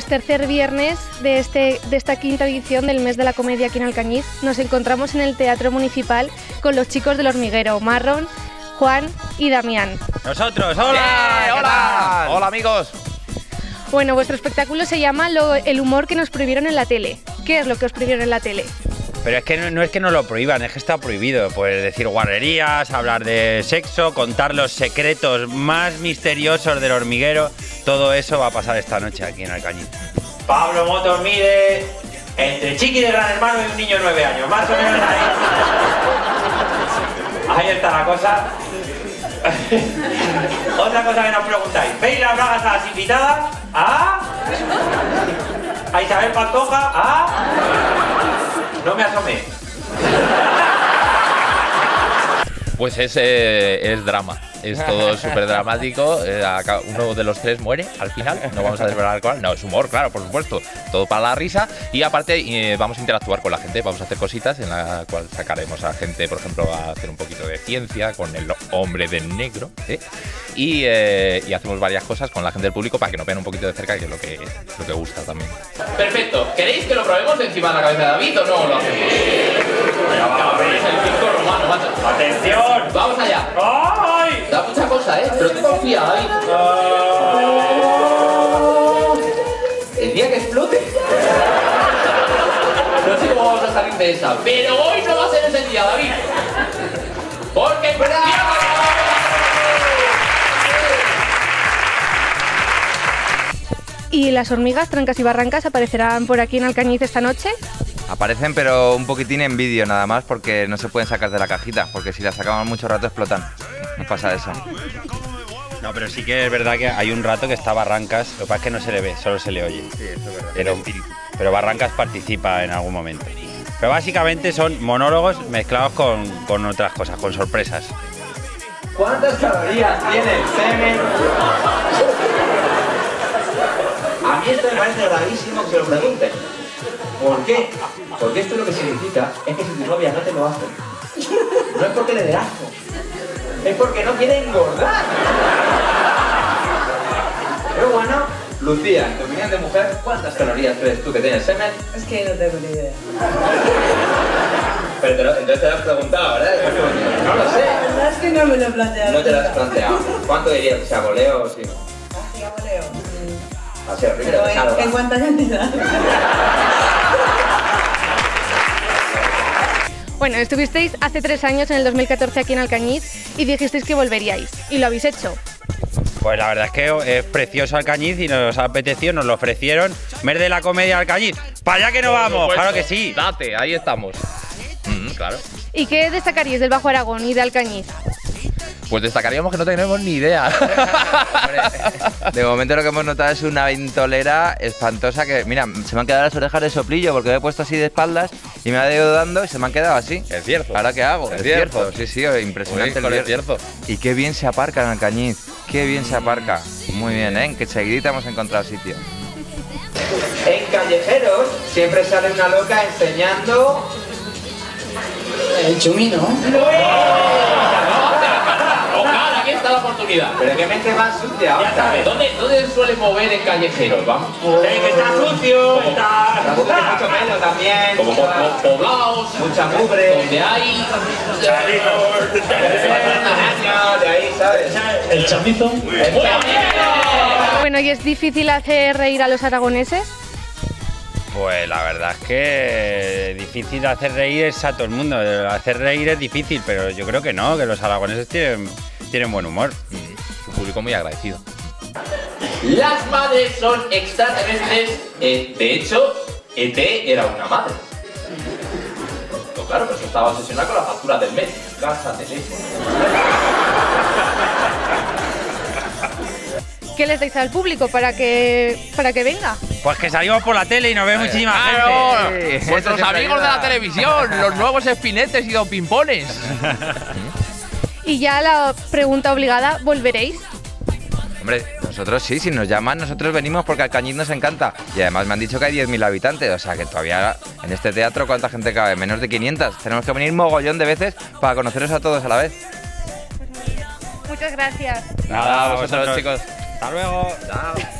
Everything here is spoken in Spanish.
Pues tercer viernes de, este, de esta quinta edición del mes de la comedia aquí en Alcañiz. Nos encontramos en el Teatro Municipal con los chicos del hormiguero, Marron, Juan y Damián. Nosotros, hola. Hola. Hola amigos. Bueno, vuestro espectáculo se llama lo- El humor que nos prohibieron en la tele. ¿Qué es lo que os prohibieron en la tele? Pero es que no, no es que nos lo prohíban, es que está prohibido. Pues decir guarrerías, hablar de sexo, contar los secretos más misteriosos del hormiguero. Todo eso va a pasar esta noche aquí en Alcañiz. Pablo Motos mide entre Chiqui de Gran Hermano y un niño de 9 años, más o menos ahí. Ahí está la cosa. Otra cosa que nos preguntáis, ¿veis las bragas a las invitadas? ¿Ah? ¿A Isabel Pantoja? ¿Ah? No me asomé. Pues es, eh, es drama, es todo súper dramático. eh, uno de los tres muere al final, no vamos a desvelar cuál. No, es humor, claro, por supuesto. Todo para la risa. Y aparte, eh, vamos a interactuar con la gente, vamos a hacer cositas en la cual sacaremos a gente, por ejemplo, a hacer un poquito de ciencia con el hombre de negro. ¿eh? Y, eh, y hacemos varias cosas con la gente del público para que nos vean un poquito de cerca, que es lo que, lo que gusta también. Perfecto. ¿Queréis que lo probemos encima de la cabeza de David o no lo hacemos? El romano, macho. ¡Atención! Vamos allá. ¡Ay! Pero hoy no va a ser ese día, David. Porque... ¿Y las hormigas trancas y barrancas aparecerán por aquí en Alcañiz esta noche? Aparecen pero un poquitín en vídeo nada más porque no se pueden sacar de la cajita, porque si las sacamos mucho rato explotan. Nos pasa eso. No, pero sí que es verdad que hay un rato que está Barrancas, lo que pasa es que no se le ve, solo se le oye. Pero, pero Barrancas participa en algún momento. Pero básicamente son monólogos mezclados con, con otras cosas, con sorpresas. ¿Cuántas calorías tiene el semen? A mí esto me parece rarísimo que se lo pregunten. ¿Por qué? Porque esto lo que significa es que si tu novia no te lo hace, no es porque le dé asco, es porque no quiere engordar. Pero bueno, Lucía, en tu opinión de mujer, ¿cuántas calorías crees tú que tiene el semen? Es que no tengo ni idea. Pero te lo- entonces te lo has preguntado, ¿verdad? No lo sé. La verdad es que no me lo he planteado. No te lo has planteado. ¿Cuánto dirías que sea goleo o sí? Así, a voleo. Así, primero Pero pesado, en cuánta cantidad. Bueno, estuvisteis hace tres años, en el 2014, aquí en Alcañiz y dijisteis que volveríais. Y lo habéis hecho. Pues la verdad es que es precioso Alcañiz y nos apeteció, nos lo ofrecieron. Mes de la comedia Alcañiz. ¡Para allá que no vamos! supuesto. ¡Claro que sí! Date, ahí estamos. Mm, claro. ¿Y qué destacaríais del Bajo Aragón y de Alcañiz? Pues destacaríamos que no tenemos ni idea. De momento lo que hemos notado es una ventolera espantosa que, mira, se me han quedado las orejas de soplillo porque me he puesto así de espaldas y me ha ido dando y se me han quedado así. Es cierto. ¿Ahora qué hago? Es Es cierto. cierto. Sí, sí, impresionante Uy, el vier- cierto. Y qué bien se aparca en Alcañiz. Qué bien se aparca. Muy bien, ¿eh? Que seguidita hemos encontrado sitio. En callejeros siempre sale una loca enseñando. El chumino. Está la oportunidad. Pero qué mente más sucia. Ya sabes, ¿dónde, ¿dónde suele mover en callejeros? Vamos. ¡Eh, que está sucio! ¡Está La mujer mucho pelo también. Como po- mucha- po- poblados, Mucha mugre. donde hay... De ahí, ¿sabes? El chamizo. Muy bien. Bueno, ¿y es difícil hacer reír a los aragoneses? Pues la verdad es que difícil hacer reír es a todo el mundo. Hacer reír es difícil, pero yo creo que no, que los aragoneses tienen, tienen buen humor. Un público muy agradecido. Las madres son extraterrestres. Eh, de hecho, ET era una madre. Pues claro, pero eso estaba obsesionado con la factura del mes. Casa, teléfono. ¿Qué les dais al público para que, para que venga? Pues que salimos por la tele y nos ve muchísima ¡Claro! gente. Vuestros amigos de la televisión, los nuevos espinetes y don pimpones. Y ya la pregunta obligada, ¿volveréis? Hombre, nosotros sí, si nos llaman, nosotros venimos porque Alcañiz nos encanta. Y además me han dicho que hay 10.000 habitantes, o sea que todavía en este teatro, ¿cuánta gente cabe? Menos de 500. Tenemos que venir mogollón de veces para conoceros a todos a la vez. Muchas gracias. Nada, vosotros, vosotros, chicos. Hasta luego. Chao.